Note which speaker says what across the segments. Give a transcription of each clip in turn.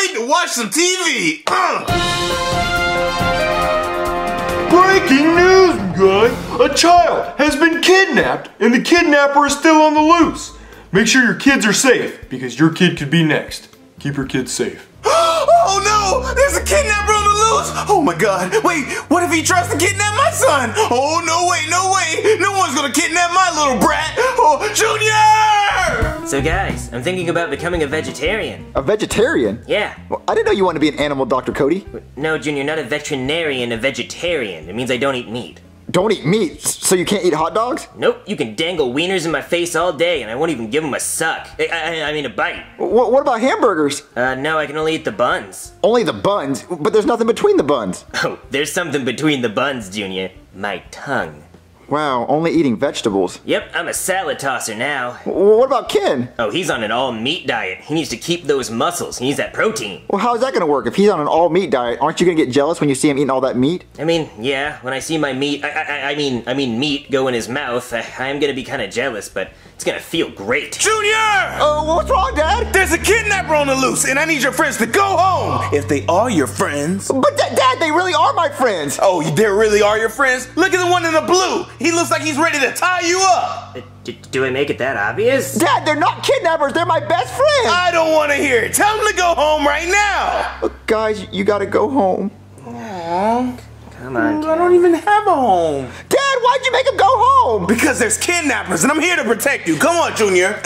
Speaker 1: wait to watch some TV.
Speaker 2: Breaking news, guy! A child has been kidnapped and the kidnapper is still on the loose. Make sure your kids are safe because your kid could be next. Keep your kids safe.
Speaker 1: Oh no! There's a kidnapper on loose! Oh my god! Wait, what if he tries to kidnap my son? Oh no way, no way! No one's gonna kidnap my little brat! Oh, Junior!
Speaker 3: So guys, I'm thinking about becoming a vegetarian.
Speaker 4: A vegetarian?
Speaker 3: Yeah.
Speaker 4: Well, I didn't know you wanted to be an animal, Dr. Cody.
Speaker 3: No, Junior, not a veterinarian, a vegetarian. It means I don't eat meat.
Speaker 4: Don't eat meat, so you can't eat hot dogs?
Speaker 3: Nope, you can dangle wieners in my face all day and I won't even give them a suck. I, I, I mean a bite.
Speaker 4: What, what about hamburgers?
Speaker 3: Uh, no, I can only eat the buns.
Speaker 4: Only the buns, but there's nothing between the buns.
Speaker 3: Oh, there's something between the buns, Junior. My tongue.
Speaker 4: Wow, only eating vegetables.
Speaker 3: Yep, I'm a salad tosser now.
Speaker 4: What about Ken?
Speaker 3: Oh, he's on an all meat diet. He needs to keep those muscles. He needs that protein.
Speaker 4: Well, how's that gonna work? If he's on an all meat diet, aren't you gonna get jealous when you see him eating all that meat?
Speaker 3: I mean, yeah, when I see my meat, I, I, I mean, I mean meat go in his mouth, I, I am gonna be kind of jealous, but it's gonna feel great.
Speaker 1: Junior!
Speaker 4: Oh, what's wrong, Dad?
Speaker 1: There's a kidnapper on the loose, and I need your friends to go home. If they are your friends.
Speaker 4: But da- Dad, they really are my friends.
Speaker 1: Oh, they really are your friends? Look at the one in the blue. He looks like he's ready to tie you up.
Speaker 3: Uh, d- do I make it that obvious?
Speaker 4: Dad, they're not kidnappers. They're my best friends.
Speaker 1: I don't want to hear it. Tell them to go home right now.
Speaker 4: Look, guys, you gotta go home.
Speaker 3: Come on.
Speaker 1: I don't even have a home.
Speaker 4: Dad, why'd you make him go home?
Speaker 1: Because there's kidnappers, and I'm here to protect you. Come on, Junior.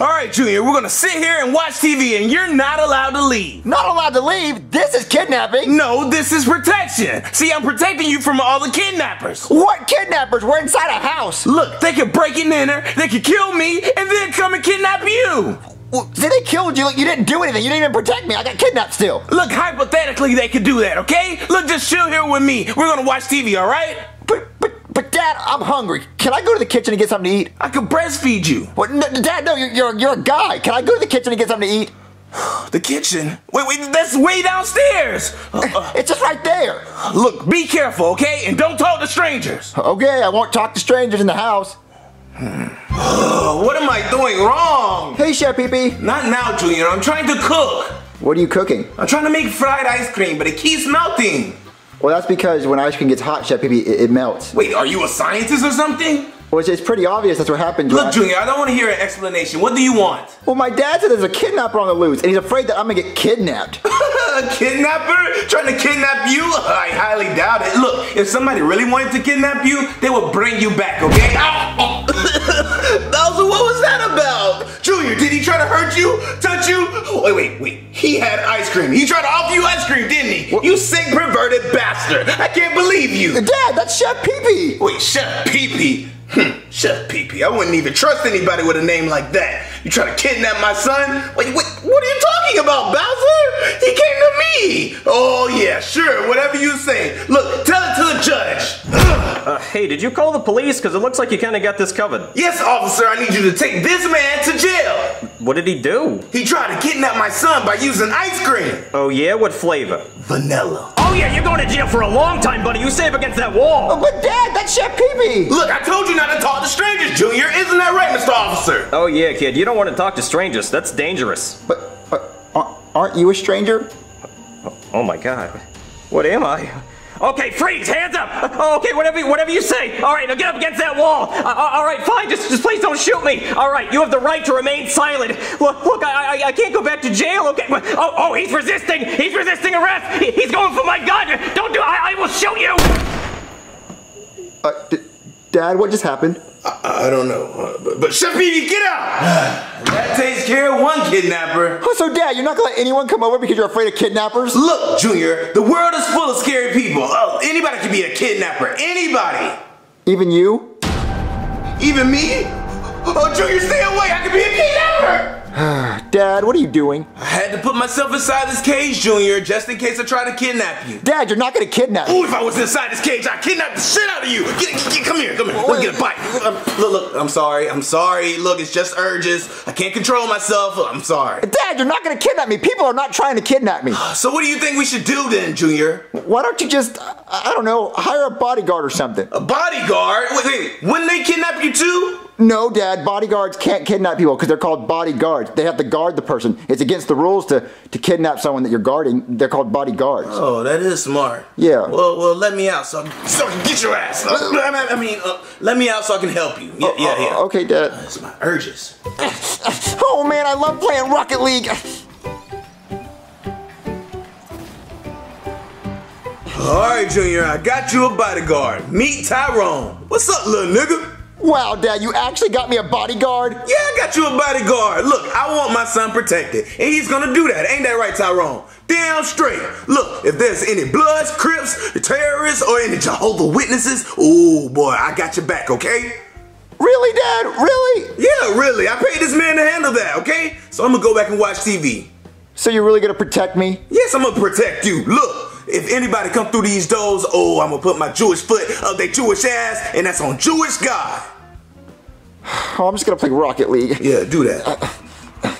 Speaker 1: All right, Junior, we're gonna sit here and watch TV, and you're not allowed to leave.
Speaker 4: Not allowed to leave. This is kidnapping.
Speaker 1: No, this is protection. See, I'm protecting you from all the kidnappers.
Speaker 4: What kidnappers? We're inside a house.
Speaker 1: Look, they could break and enter, they could kill me, and then come and kidnap you.
Speaker 4: Well, see, they killed you. You didn't do anything. You didn't even protect me. I got kidnapped still.
Speaker 1: Look, hypothetically, they could do that, okay? Look, just chill here with me. We're gonna watch TV, all right?
Speaker 4: But, but, Dad, I'm hungry. Can I go to the kitchen and get something to eat?
Speaker 1: I could breastfeed you.
Speaker 4: What? No, Dad, no, you're, you're, you're a guy. Can I go to the kitchen and get something to eat?
Speaker 1: The kitchen? Wait, wait, that's way downstairs. Uh, uh,
Speaker 4: It's just right there.
Speaker 1: look, be careful, okay? And don't talk to strangers.
Speaker 4: Okay, I won't talk to strangers in the house.
Speaker 1: Uh, what am I doing wrong?
Speaker 4: Hey, Chef Pee Pee.
Speaker 1: Not now, Junior. I'm trying to cook.
Speaker 4: What are you cooking?
Speaker 1: I'm trying to make fried ice cream, but it keeps melting.
Speaker 4: Well, that's because when ice cream gets hot, Chef Pee, it, it melts.
Speaker 1: Wait, are you a scientist or something?
Speaker 4: Well, it's, pretty obvious that's what happened.
Speaker 1: Look. Junior, I don't want to hear an explanation. What do you want?
Speaker 4: Well, my dad said there's a kidnapper on the loose, and he's afraid that I'm gonna get kidnapped.
Speaker 1: a kidnapper? Trying to kidnap you? I highly doubt it. Look, if somebody really wanted to kidnap you, they would bring you back, okay? Ah, oh. Ow! Bowser, what was that about? Junior, did he try to hurt you? Touch you? Wait, wait, wait. He had ice cream. He tried to offer you ice cream, didn't he? You sick, perverted bastard. I can't believe you.
Speaker 4: Dad, that's Chef Pee Pee.
Speaker 1: Wait, Chef Pee Pee. Hmm, Chef Pee Pee. I wouldn't even trust anybody with a name like that. You trying to kidnap my son? Wait, wait, what are you talking about, Bowser? He came to me. Oh, yeah, sure, whatever you say. Look, tell it to the judge.
Speaker 5: Uh, hey, did you call the police? Because it looks like you kind of got this covered.
Speaker 1: Yes, officer, I need you to take this man to jail.
Speaker 5: What did he do?
Speaker 1: He tried to kidnap my son by using ice cream.
Speaker 5: Oh, yeah? What flavor?
Speaker 1: Vanilla.
Speaker 5: Oh, yeah, you're going to jail for a long time, buddy. You stay up against that wall.
Speaker 4: But Dad, that's Chef Pee Pee.
Speaker 1: Look, I told you not to talk to strangers, Junior. Isn't that right, Mr. Officer?
Speaker 5: Oh, yeah, kid. You don't want to talk to strangers. That's dangerous.
Speaker 4: But, but aren't- aren't you a stranger?
Speaker 5: Oh, my God. What am I? Okay, freeze! Hands up! Oh, okay, whatever, whatever you say. All right, now get up against that wall. Uh, uh, all right, fine. Just, just please don't shoot me. All right, you have the right to remain silent. Look, look, I, I, I can't go back to jail. Okay. Oh, oh, he's resisting. He's resisting arrest. He- he's going for my gun. Don't do. I, I will shoot you.
Speaker 4: Uh, D- Dad, what just happened?
Speaker 1: I, I don't know. Uh, but, but Chef Pee Pee, get out! that takes care of one kidnapper.
Speaker 4: Oh, so Dad, you're not gonna let anyone come over because you're afraid of kidnappers?
Speaker 1: Look, Junior, the world is full of scary people. Oh, anybody can be a kidnapper. Anybody.
Speaker 4: Even you?
Speaker 1: Even me? Oh, Junior, stay away. I could be a kidnapper.
Speaker 4: Dad, what are you doing?
Speaker 1: I had to put myself inside this cage, Junior, just in case I try to kidnap you.
Speaker 4: Dad, you're not gonna kidnap me.
Speaker 1: Ooh, if I was inside this cage, I'd kidnap the shit out of you. Get, get, come here, come here. Let me get a bite. Um, Look, look, I'm sorry. I'm sorry. Look, it's just urges. I can't control myself. I'm sorry.
Speaker 4: Dad, you're not gonna kidnap me. People are not trying to kidnap me.
Speaker 1: So what do you think we should do then, Junior?
Speaker 4: Why don't you just, I I don't know, hire a bodyguard or something?
Speaker 1: A bodyguard? Wait, wait, wouldn't they kidnap you too?
Speaker 4: No, Dad. Bodyguards can't kidnap people because they're called bodyguards. They have to guard the person. It's against the rules to to kidnap someone that you're guarding. They're called bodyguards.
Speaker 1: Oh, that is smart.
Speaker 4: Yeah.
Speaker 1: Well, well, let me out so I can, so I can get your ass. I mean, uh, let me out so I can help you. Yeah, yeah, yeah.
Speaker 4: Uh, okay, Dad.
Speaker 1: That's my urges.
Speaker 4: Oh man, I love playing Rocket League.
Speaker 1: All right, Junior, I got you a bodyguard. Meet Tyrone. What's up, little nigga?
Speaker 4: Wow, Dad, you actually got me a bodyguard?
Speaker 1: Yeah, I got you a bodyguard. Look, I want my son protected, and he's gonna do that. Ain't that right, Tyrone? Damn straight. Look, if there's any Bloods, Crips, terrorists, or any Jehovah Witnesses, oh boy, I got your back, okay?
Speaker 4: Really, Dad? Really?
Speaker 1: Yeah, really. I paid this man to handle that, okay? So I'm gonna go back and watch TV.
Speaker 4: So you're really gonna protect me?
Speaker 1: Yes, I'm gonna protect you. Look, if anybody come through these doors, oh, I'm gonna put my Jewish foot up their Jewish ass, and that's on Jewish God.
Speaker 4: Oh, I'm just gonna play Rocket League.
Speaker 1: Yeah, do that. Uh, uh,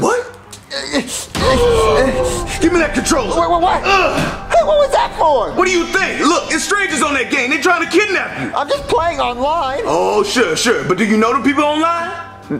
Speaker 1: what? Give me that controller.
Speaker 4: What? What? What? Hey, what was that for?
Speaker 1: What do you think? Look, it's strangers on that game. They're trying to kidnap you.
Speaker 4: I'm just playing online.
Speaker 1: Oh, sure, sure. But do you know the people online?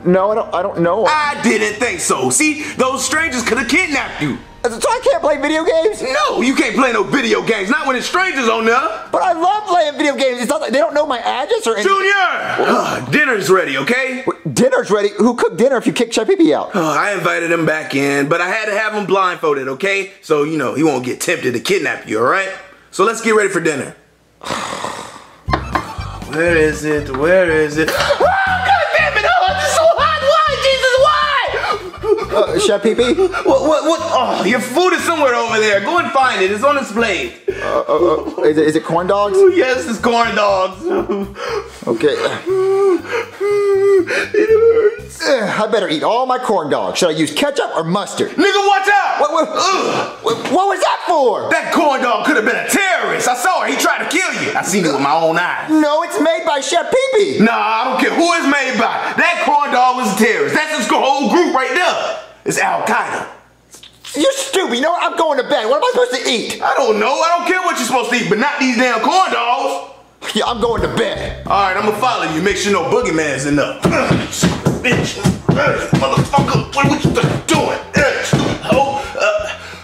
Speaker 4: No, I don't. I don't know.
Speaker 1: I didn't think so. See, those strangers could have kidnapped you.
Speaker 4: So I can't play video games?
Speaker 1: No, you can't play no video games. Not when it's strangers on there.
Speaker 4: But I love playing video games. It's not like they don't know my address or anything.
Speaker 1: Junior! Ugh, dinner's ready, okay?
Speaker 4: Dinner's ready. Who cooked dinner if you kicked Chef Pee out?
Speaker 1: Oh, I invited him back in, but I had to have him blindfolded, okay? So, you know, he won't get tempted to kidnap you, alright? So let's get ready for dinner. Where is it? Where is it?
Speaker 4: Uh, Chef Pee
Speaker 1: What, what, what? Oh, your food is somewhere over there. Go and find it. It's on its plate.
Speaker 4: Uh, uh, uh, is it, is it corn dogs?
Speaker 1: Yes, it's corn dogs.
Speaker 4: Okay.
Speaker 1: it hurts.
Speaker 4: Ugh, I better eat all my corn dogs. Should I use ketchup or mustard?
Speaker 1: Nigga, watch out!
Speaker 4: What, what, what was that for?
Speaker 1: That corn dog could have been a terrorist. I saw it. He tried to kill you. I seen it with my own eyes.
Speaker 4: No, it's made by Chef Pee
Speaker 1: Nah, I don't care who it's made by. That corn dog was a terrorist. That's his whole group right there. It's Al Qaeda.
Speaker 4: You're stupid. You know what? I'm going to bed. What am I supposed to eat?
Speaker 1: I don't know. I don't care what you're supposed to eat, but not these damn corn dogs.
Speaker 4: Yeah, I'm going to bed.
Speaker 1: All right, I'm gonna follow you. Make sure no boogeyman's in there. Bitch, motherfucker, what, what you doing? Oh,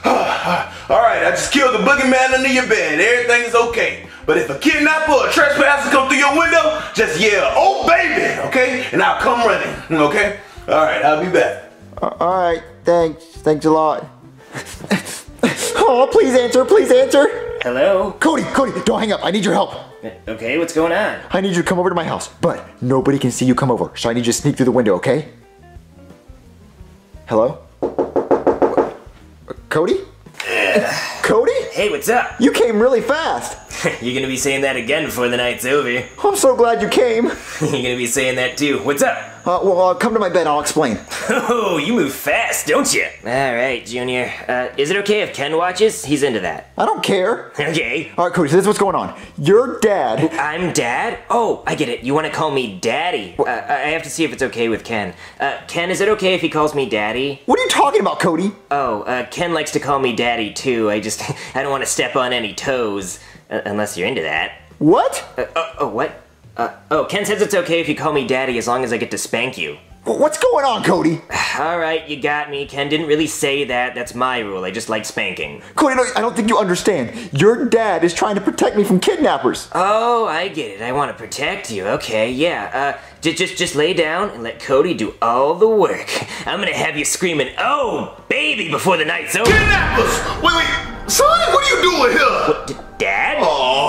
Speaker 1: uh, all right, I just killed the boogeyman under your bed. Everything's okay. But if a kidnapper or a trespasser come through your window, just yell, "Oh baby," okay, and I'll come running. Okay. All right, I'll be back.
Speaker 4: Uh, all right. Thanks. Thanks a lot. oh, please answer. Please answer.
Speaker 3: Hello?
Speaker 4: Cody, Cody, don't hang up. I need your help.
Speaker 3: Okay, what's going on?
Speaker 4: I need you to come over to my house, but nobody can see you come over, so I need you to sneak through the window, okay? Hello? Cody? Cody?
Speaker 3: Hey, what's up?
Speaker 4: You came really fast.
Speaker 3: You're gonna be saying that again before the night's over.
Speaker 4: I'm so glad you came.
Speaker 3: You're gonna be saying that too. What's up?
Speaker 4: Uh, well, uh, come to my bed. I'll explain.
Speaker 3: Oh, you move fast, don't you? Alright, Junior. Uh, is it okay if Ken watches? He's into that.
Speaker 4: I don't care.
Speaker 3: Okay.
Speaker 4: All right, Cody. So this is what's going on. Your dad.
Speaker 3: I'm Dad? Oh, I get it. You want to call me Daddy. Uh, I have to see if it's okay with Ken. Uh, Ken, is it okay if he calls me Daddy?
Speaker 4: What are you talking about, Cody?
Speaker 3: Oh, uh, Ken likes to call me Daddy too. I just, I don't want to step on any toes. Uh, unless you're into that.
Speaker 4: What?
Speaker 3: Uh, oh, oh, what? Uh, oh, Ken says it's okay if you call me Daddy as long as I get to spank you.
Speaker 4: What's going on, Cody?
Speaker 3: Alright, you got me. Ken didn't really say that. That's my rule. I just like spanking.
Speaker 4: Cody, no, I don't think you understand. Your dad is trying to protect me from kidnappers.
Speaker 3: Oh, I get it. I want to protect you. Okay, yeah. Uh, just, just, just lay down and let Cody do all the work. I'm gonna have you screaming, "Oh, baby!" before the night's over.
Speaker 1: Kidnappers! Wait, wait, son, what are you doing here?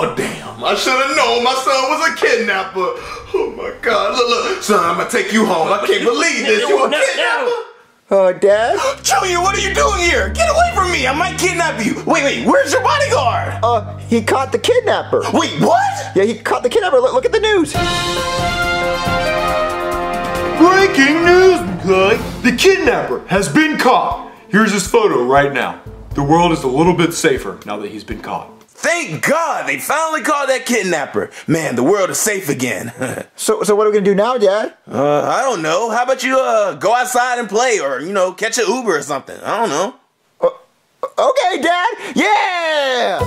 Speaker 3: D- Dad?
Speaker 1: Oh, damn. I should have known my son was a kidnapper. Oh, my God. Look, look. Son, I'm going to take you home. I can't believe this. You a kidnapper?
Speaker 3: no.
Speaker 4: Uh, Dad?
Speaker 1: Junior, what are you doing here? Get away from me. I might kidnap you. Wait, wait. Where's your bodyguard?
Speaker 4: Uh, he caught the kidnapper.
Speaker 1: Wait, what?
Speaker 4: Yeah, he caught the kidnapper. Look, look at the news.
Speaker 2: Breaking news, guy! The kidnapper has been caught. Here's his photo right now. The world is a little bit safer now that he's been caught.
Speaker 1: Thank God they finally caught that kidnapper. Man, the world is safe again.
Speaker 4: So, so what are we gonna do now, Dad?
Speaker 1: uh, I don't know. How about you uh, go outside and play or, you know, catch an Uber or something? I don't know.
Speaker 4: Okay, Dad. Yeah.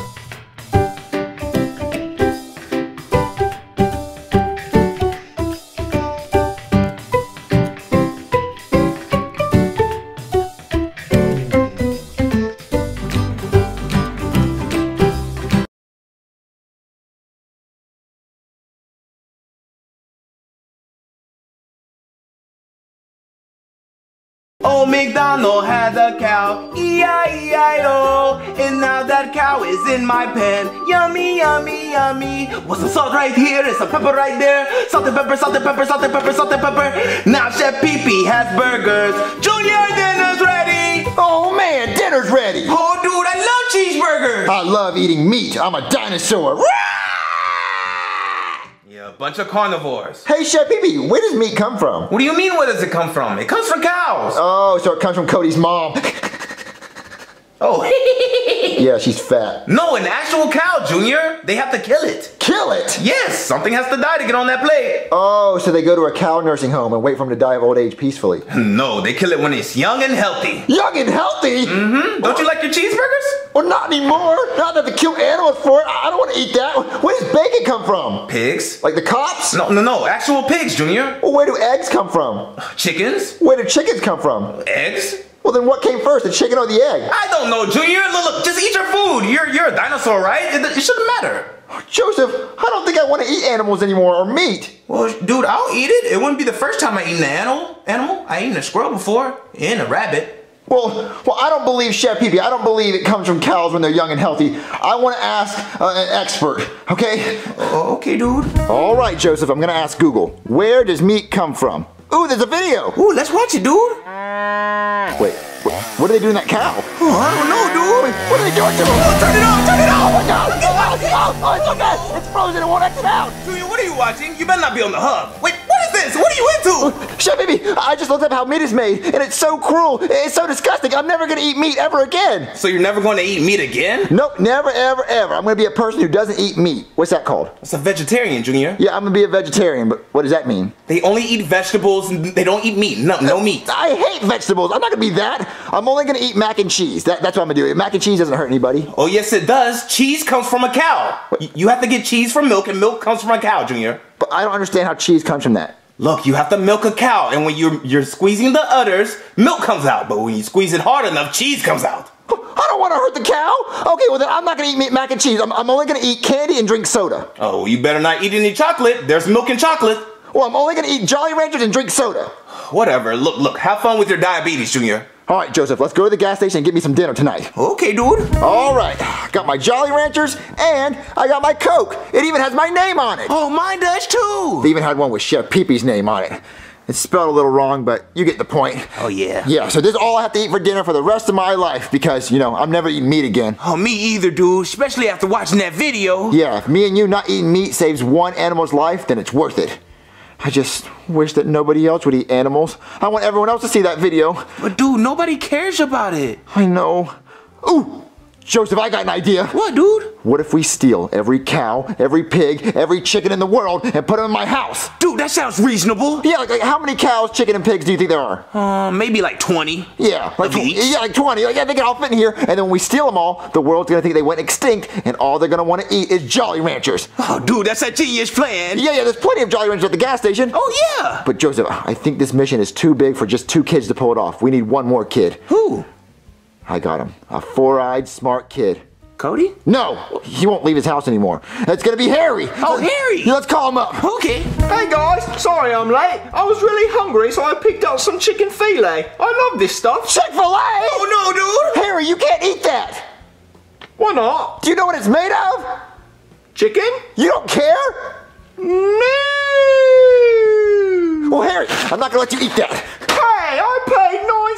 Speaker 1: Old MacDonald had a cow, E-I-E-I-O. And now that cow is in my pen. Yummy, yummy, yummy. What's some salt right here and some pepper right there. Salt and pepper, salt and pepper, salt and pepper, salt and pepper. Now Chef Pee has burgers. Junior, dinner's ready.
Speaker 4: Oh man, dinner's ready.
Speaker 1: Oh, dude, I love cheeseburgers.
Speaker 4: I love eating meat. I'm a dinosaur.
Speaker 1: Yeah, a bunch of carnivores.
Speaker 4: Hey, Chef Pee where does meat come from?
Speaker 1: What do you mean, where does it come from? It comes from cows.
Speaker 4: Oh, so it comes from Cody's mom.
Speaker 1: Oh,
Speaker 4: yeah, she's fat.
Speaker 1: no, an actual cow, Junior. They have to kill it.
Speaker 4: Kill it!
Speaker 1: Yes, something has to die to get on that plate.
Speaker 4: Oh, so they go to a cow nursing home and wait for him to die of old age peacefully.
Speaker 1: No, they kill it when it's young and healthy.
Speaker 4: Young and healthy?
Speaker 1: Mm-hmm. Don't you like your cheeseburgers?
Speaker 4: Well, not anymore. Not that to kill animals for it. I don't want to eat that. Where does bacon come from?
Speaker 1: Pigs?
Speaker 4: Like the cops?
Speaker 1: No, no, no, actual pigs, Junior.
Speaker 4: Well, where do eggs come from?
Speaker 1: Chickens?
Speaker 4: Where do chickens come from?
Speaker 1: Eggs?
Speaker 4: Well, then what came first, the chicken or the egg?
Speaker 1: I don't know, Junior. Look, look, just eat your food. You're you're a dinosaur, right? It, it shouldn't matter.
Speaker 4: Joseph, I don't think I want to eat animals anymore or meat.
Speaker 1: Well, dude, I'll eat it. It wouldn't be the first time I eaten an animal. Animal? I eaten a squirrel before, and a rabbit.
Speaker 4: Well, well, I don't believe Chef Pee Pee. I don't believe it comes from cows when they're young and healthy. I want to ask uh, an expert, okay?
Speaker 1: Oh, okay, dude.
Speaker 4: All right, Joseph, I'm going to ask Google. Where does meat come from? Ooh, there's a video.
Speaker 1: Ooh, let's watch it, dude.
Speaker 4: Wait, what, are they doing to that cow?
Speaker 1: Oh, I don't know, dude.
Speaker 4: What are they doing to him?
Speaker 1: Oh, turn it off, turn it off.
Speaker 4: Oh, my God. Oh, oh, it's okay. It's frozen. It won't exit out.
Speaker 1: Junior, what are you watching? You better not be on the hub. Wait, what this? What are you into?
Speaker 4: Chef Pee, I just looked up how meat is made, and it's so cruel. It's so disgusting. I'm never going to eat meat ever again.
Speaker 1: So you're never going to eat meat again?
Speaker 4: Nope, never, ever, ever. I'm going to be a person who doesn't eat meat. What's that called?
Speaker 1: It's a vegetarian, Junior.
Speaker 4: Yeah, I'm going to be a vegetarian, but what does that mean?
Speaker 1: They only eat vegetables and they don't eat meat. No, no meat.
Speaker 4: I hate vegetables. I'm not gonna be that. I'm only gonna eat mac and cheese. That, that's what I'm gonna do. Mac and cheese doesn't hurt anybody.
Speaker 1: Oh, yes, it does. Cheese comes from a cow. Y- You have to get cheese from milk, and milk comes from a cow, Junior.
Speaker 4: But I don't understand how cheese comes from that.
Speaker 1: Look, you have to milk a cow, and when you're you're squeezing the udders, milk comes out. But when you squeeze it hard enough, cheese comes out.
Speaker 4: I don't want to hurt the cow. Okay, well then I'm not gonna eat meat, mac and cheese. I'm, I'm only gonna eat candy and drink soda.
Speaker 1: Oh, you better not eat any chocolate. There's milk and chocolate.
Speaker 4: Well, I'm only gonna eat Jolly Ranchers and drink soda.
Speaker 1: Whatever. Look, look. Have fun with your diabetes, Junior.
Speaker 4: All right, Joseph, let's go to the gas station and get me some dinner tonight.
Speaker 1: Okay, dude.
Speaker 4: All right, got my Jolly Ranchers and I got my Coke. It even has my name on it.
Speaker 1: Oh, mine does too.
Speaker 4: They even had one with Chef Pee Pee's name on it. It's spelled a little wrong, but you get the point.
Speaker 1: Oh yeah.
Speaker 4: Yeah, so this is all I have to eat for dinner for the rest of my life because, you know, I'm never eating meat again.
Speaker 1: Oh, me either, dude. Especially after watching that video.
Speaker 4: Yeah, if me and you not eating meat saves one animal's life, then it's worth it. I just wish that nobody else would eat animals. I want everyone else to see that video.
Speaker 1: But dude, nobody cares about it.
Speaker 4: I know. Ooh, Joseph, I got an idea.
Speaker 1: What, dude?
Speaker 4: What if we steal every cow, every pig, every chicken in the world and put them in my house?
Speaker 1: Dude, that sounds reasonable.
Speaker 4: Yeah, like, like how many cows, chicken, and pigs do you think there are?
Speaker 1: Uh, maybe like 20.
Speaker 4: Yeah, like
Speaker 1: each?
Speaker 4: yeah, like 20. Like, yeah, they can all fit in here. And then when we steal them all, the world's gonna think they went extinct, and all they're gonna want to eat is Jolly Ranchers.
Speaker 1: Oh, dude, that's a genius plan.
Speaker 4: Yeah, yeah, there's plenty of Jolly Ranchers at the gas station.
Speaker 1: Oh, yeah.
Speaker 4: But Joseph, I think this mission is too big for just two kids to pull it off. We need one more kid.
Speaker 1: Who?
Speaker 4: I got him. A four-eyed, smart kid.
Speaker 1: Cody?
Speaker 4: No, he won't leave his house anymore. It's gonna be Harry.
Speaker 1: Oh, Harry.
Speaker 4: Yeah, let's call him up.
Speaker 1: Okay.
Speaker 2: Hey guys, sorry I'm late. I was really hungry, so I picked up some chicken filet. I love this stuff.
Speaker 4: Chick-fil-A!
Speaker 1: Oh, no, dude.
Speaker 4: Harry, you can't eat that.
Speaker 2: Why not?
Speaker 4: Do you know what it's made of?
Speaker 2: Chicken?
Speaker 4: You don't care?
Speaker 2: No.
Speaker 4: Well, Harry, I'm not gonna let you eat that.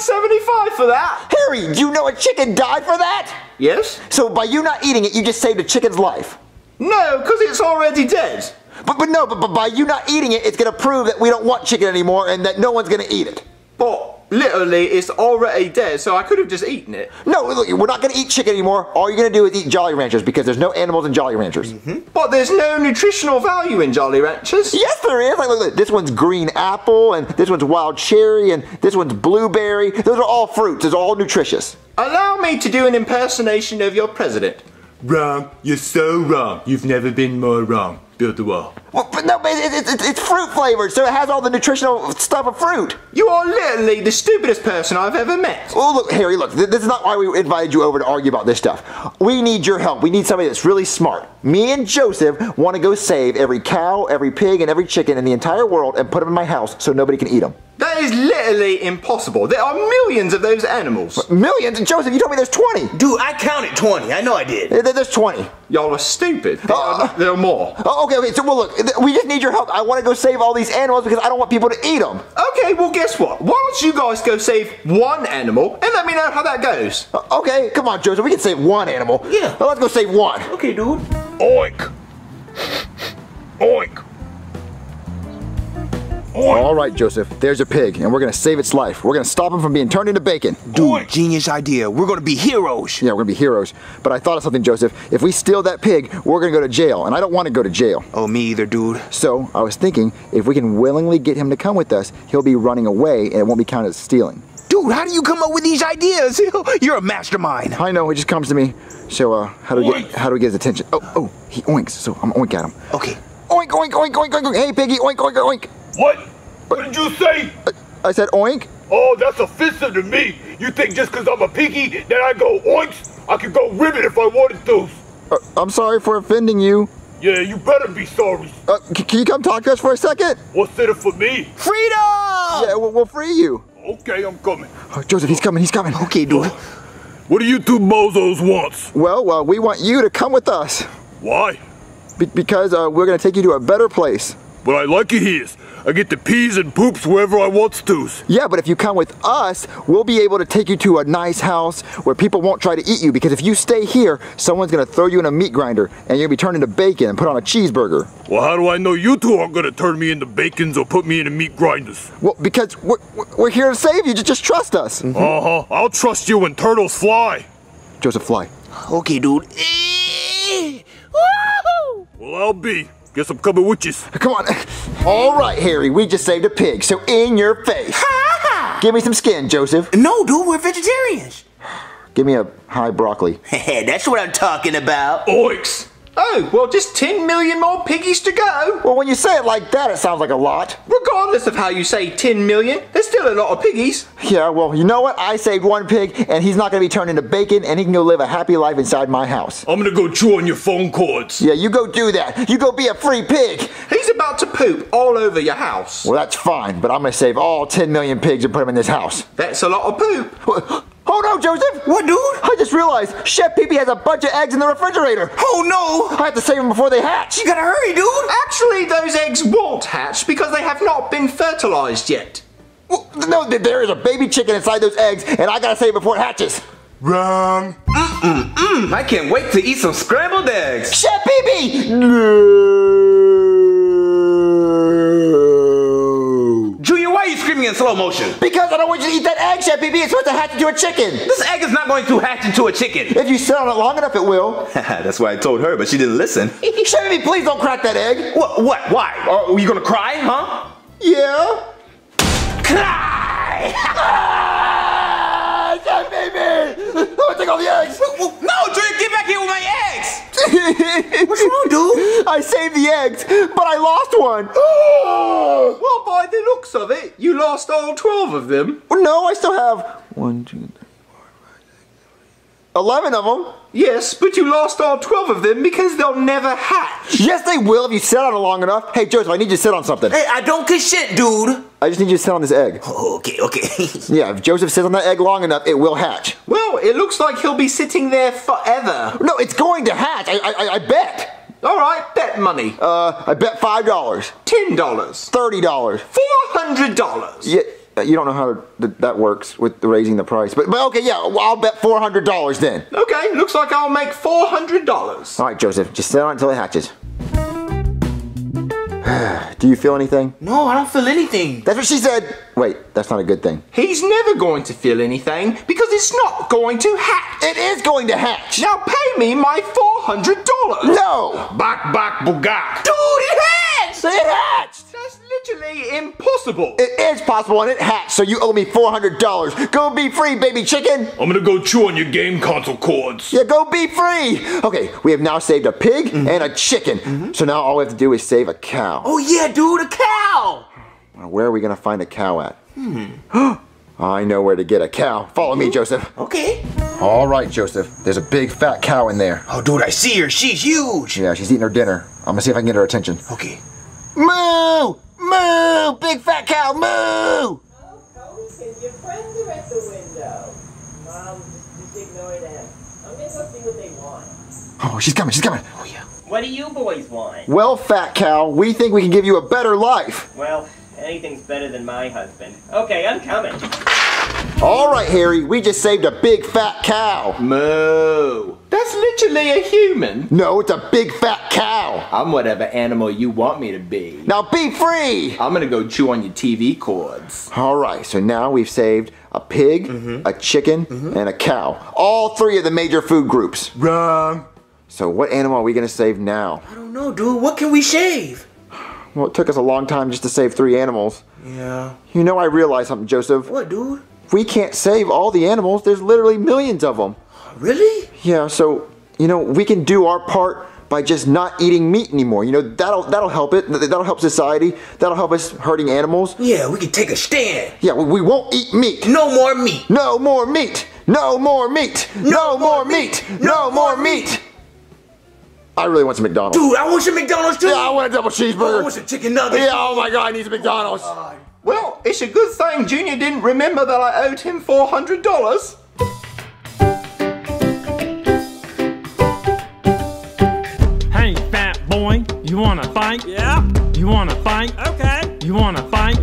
Speaker 2: Hey, I paid 9.75 for that.
Speaker 4: Harry, do you know a chicken died for that?
Speaker 2: Yes?
Speaker 4: So by you not eating it, you just saved a chicken's life.
Speaker 2: No, because it's already dead.
Speaker 4: But, but no, but, but by you not eating it, it's gonna prove that we don't want chicken anymore and that no one's gonna eat it.
Speaker 2: But literally, it's already dead, so I could have just eaten it.
Speaker 4: No, look, we're not gonna eat chicken anymore. All you're gonna do is eat Jolly Ranchers because there's no animals in Jolly Ranchers. Mm-hmm.
Speaker 2: But there's no nutritional value in Jolly Ranchers.
Speaker 4: Yes, there is. Like, look, look, this one's green apple, and this one's wild cherry, and this one's blueberry. Those are all fruits. It's all nutritious.
Speaker 2: Allow me to do an impersonation of your president.
Speaker 6: Wrong. You're so wrong. You've never been more wrong. Build the wall.
Speaker 4: Well, but no, but it, it, it, it's fruit flavored, so it has all the nutritional stuff of fruit.
Speaker 2: You are literally the stupidest person I've ever met.
Speaker 4: Oh, look, Harry, look, th- this is not why we invited you over to argue about this stuff. We need your help. We need somebody that's really smart. Me and Joseph want to go save every cow, every pig, and every chicken in the entire world and put them in my house so nobody can eat them.
Speaker 2: That
Speaker 7: That is literally impossible. There are millions of those animals.
Speaker 4: Millions? Joseph, you told me there's 20.
Speaker 1: Dude, I counted 20. I know I did.
Speaker 4: There- There's 20.
Speaker 7: Y'all are stupid. There,
Speaker 4: Uh,
Speaker 7: are, there are more.
Speaker 4: Oh, okay, okay. So, well, look, we just need your help. I want to go save all these animals because I don't want people to eat them.
Speaker 7: Okay, well, guess what? Why don't you guys go save one animal and let me know how that goes?
Speaker 4: Okay, come on, Joseph. We can save one animal.
Speaker 1: Yeah.
Speaker 4: Well, let's go save one.
Speaker 1: Okay, dude.
Speaker 6: Oink! Oink!
Speaker 4: All right, Joseph. There's a pig, and we're gonna save its life. We're gonna stop him from being turned into bacon.
Speaker 1: Dude, genius idea. We're gonna be heroes.
Speaker 4: Yeah, we're gonna be heroes. But I thought of something, Joseph. If we steal that pig, we're gonna go to jail, and I don't want to go to jail.
Speaker 1: Oh, me either, dude.
Speaker 4: So I was thinking, if we can willingly get him to come with us, he'll be running away, and it won't be counted as stealing.
Speaker 1: Dude, how do you come up with these ideas? You're a mastermind.
Speaker 4: I know, it just comes to me. So, uh, how do we get how do we get his attention? Oh, oh, he oinks. So I'm oink at him.
Speaker 1: Okay.
Speaker 4: Oink, oink, oink, oink, oink, oink. Hey, piggy, oink, oink, oink.
Speaker 6: What? What did you say?
Speaker 4: I said oink.
Speaker 6: Oh, that's offensive to me. You think just because I'm a pinky that I go oinks? I could go ribbit if I wanted to.
Speaker 4: Uh, I'm sorry for offending you.
Speaker 6: Yeah, you better be sorry.
Speaker 4: Uh, c- can you come talk to us for a second?
Speaker 6: What's in it for me?
Speaker 1: Freedom!
Speaker 4: Yeah, we'll, we'll free you.
Speaker 6: Okay, I'm coming.
Speaker 4: Oh, Joseph, he's coming. He's coming.
Speaker 1: Okay, dude.
Speaker 6: What do you two bozos want?
Speaker 4: Well, well, we want you to come with us
Speaker 6: Why?
Speaker 4: be- because uh, we're gonna take you to a better place.
Speaker 6: What I like it is, I get to peas and poops wherever I wants to.
Speaker 4: Yeah, but if you come with us, we'll be able to take you to a nice house where people won't try to eat you. Because if you stay here, someone's gonna throw you in a meat grinder and you're gonna be turned into bacon and put on a cheeseburger.
Speaker 6: Well, how do I know you two aren't gonna turn me into bacons or put me in a meat grinders?
Speaker 4: Well, because we're, we're- we're here to save you. Just, just trust us.
Speaker 6: Uh huh. I'll trust you when turtles fly.
Speaker 4: Joseph, fly.
Speaker 1: Okay, dude. Eh, woo!
Speaker 6: Well, I'll be. Guess I'm coming with you.
Speaker 4: Come on. All right, Harry, we just saved a pig, so in your face. Ha! Give me some skin, Joseph.
Speaker 1: No, dude, we're vegetarians.
Speaker 4: Give me a high broccoli.
Speaker 1: That's what I'm talking about.
Speaker 6: Oinks!
Speaker 7: Oh, well, just 10 million more piggies to go.
Speaker 4: Well, when you say it like that, it sounds like a lot.
Speaker 7: Regardless of how you say 10 million, there's still a lot of piggies.
Speaker 4: Yeah, well, you know what? I saved one pig, and he's not gonna be turned into bacon, and he can go live a happy life inside my house.
Speaker 6: I'm gonna go chew on your phone cords.
Speaker 4: Yeah, you go do that. You go be a free pig.
Speaker 7: He's about to poop all over your house.
Speaker 4: Well, that's fine, but I'm gonna save all 10 million pigs and put them in this house.
Speaker 7: That's a lot of poop.
Speaker 4: Oh no, Joseph!
Speaker 1: What, dude?
Speaker 4: I just realized Chef Pee Pee has a bunch of eggs in the refrigerator.
Speaker 1: Oh, no.
Speaker 4: I have to save them before they hatch.
Speaker 1: You gotta hurry, dude.
Speaker 7: Actually, those eggs won't hatch because they have not been fertilized yet.
Speaker 4: Well, No, there is a baby chicken inside those eggs, and I gotta save it before it hatches.
Speaker 6: Wrong. Mm-mm-mm.
Speaker 1: I can't wait to eat some scrambled eggs.
Speaker 4: Chef Pee Pee! No!
Speaker 1: Junior, why are you screaming in slow motion?
Speaker 4: Because I don't want you to eat that egg, Chef Pee. It's supposed to hatch into a chicken.
Speaker 1: This egg is not going to hatch into a chicken.
Speaker 4: If you sit on it long enough, it will.
Speaker 1: That's why I told her, but she didn't listen.
Speaker 4: Chef Pee, please don't crack that egg.
Speaker 1: What? What? Why? Are you gonna cry, huh?
Speaker 4: Yeah?
Speaker 1: Cry!
Speaker 4: Ah, Chef Pee Pee! I'm gonna take all the eggs.
Speaker 1: no, Junior, get back here with my eggs! What's wrong, dude?
Speaker 4: I saved the eggs, but I lost one.
Speaker 7: Well, by the looks of it, you lost all 12 of them.
Speaker 4: no, I still have one, two, three, 11 of them?
Speaker 7: Yes, but you lost all 12 of them because they'll never hatch.
Speaker 4: Yes, they will if you sit on it long enough. Hey, Joseph, I need you to sit on something.
Speaker 1: Hey, I don't get shit, dude.
Speaker 4: I just need you to sit on this egg.
Speaker 1: Oh, okay, okay.
Speaker 4: yeah, if Joseph sits on that egg long enough, it will hatch.
Speaker 7: Well, it looks like he'll be sitting there forever.
Speaker 4: No, it's going to hatch. I, I, I bet.
Speaker 7: All right, bet money.
Speaker 4: Uh, I bet $5.
Speaker 7: $10.
Speaker 4: $30.
Speaker 7: $400.
Speaker 4: Yeah. Uh, you don't know how th- that works with raising the price, but but okay, yeah, well, I'll bet four hundred dollars then.
Speaker 7: Okay, looks like I'll make $400.
Speaker 4: All right, Joseph, just sit on it until it hatches. Do you feel anything?
Speaker 1: no, I don't feel anything.
Speaker 4: That's what she said. Wait, that's not a good thing.
Speaker 7: He's never going to feel anything because it's not going to hatch.
Speaker 4: It is going to hatch.
Speaker 7: Now pay me my $400.
Speaker 4: No,
Speaker 6: Bak bak bugak.
Speaker 1: Dude, it hatched!
Speaker 4: it hatched.
Speaker 7: That's literally impossible.
Speaker 4: It is possible, and it hatched. So you owe me four hundred dollars. Go be free, baby chicken.
Speaker 6: I'm gonna go chew on your game console cords.
Speaker 4: Yeah, go be free. Okay, we have now saved a pig and a chicken. So now all we have to do is save a cow.
Speaker 1: Oh, yeah, dude, a cow!
Speaker 4: Where are we gonna find a cow at? Hmm. I know where to get a cow. Follow me, Joseph.
Speaker 1: Okay.
Speaker 4: All right, Joseph. There's a big fat cow in there.
Speaker 1: Oh, dude, I see her. She's huge.
Speaker 4: Yeah, she's eating her dinner. I'm gonna see if I can get her attention.
Speaker 1: Okay.
Speaker 4: Moo! Moo! Big fat cow, moo!
Speaker 3: Because your friends are at the window. Mom, just, just ignore them. I'm gonna go see what they want.
Speaker 4: Oh, she's coming, she's coming. Oh, yeah.
Speaker 3: What do you boys want?
Speaker 4: Well, fat cow, we think we can give you a better life.
Speaker 3: Well, anything's better than my husband. Okay, I'm coming.
Speaker 4: All right, Harry, we just saved a big fat cow.
Speaker 7: Moo. That's literally a human.
Speaker 4: No, it's a big fat cow.
Speaker 7: I'm whatever animal you want me to be.
Speaker 4: Now be free.
Speaker 7: I'm gonna go chew on your TV cords.
Speaker 4: All right, so now we've saved a pig, mm-hmm. a chicken, mm-hmm. and a cow. All three of the major food groups.
Speaker 1: Wrong.
Speaker 4: So what animal are we gonna save now?
Speaker 1: I don't know, dude. What can we shave?
Speaker 4: Well, it took us a long time just to save three animals.
Speaker 1: Yeah.
Speaker 4: You know, I realized something, Joseph.
Speaker 1: What, dude?
Speaker 4: We can't save all the animals. There's literally millions of them.
Speaker 1: Really?
Speaker 4: Yeah, so, you know, we can do our part by just not eating meat anymore. You know, that'll that'll help it. That'll help society. That'll help us hurting animals.
Speaker 1: Yeah, we can take a stand.
Speaker 4: Yeah, we, we won't eat meat.
Speaker 1: No more meat.
Speaker 4: No more meat. No more meat. No, more meat. No more meat. I really want some McDonald's.
Speaker 1: Dude, I want some McDonald's too.
Speaker 4: Yeah, I want a double cheeseburger.
Speaker 1: I want some chicken nuggets.
Speaker 4: Yeah, oh my god, I need some McDonald's.
Speaker 7: Oh well, it's a good thing Junior didn't remember that I owed him $400.
Speaker 8: You wanna fight? Yeah. You wanna fight? Okay. You wanna fight?